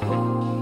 oh.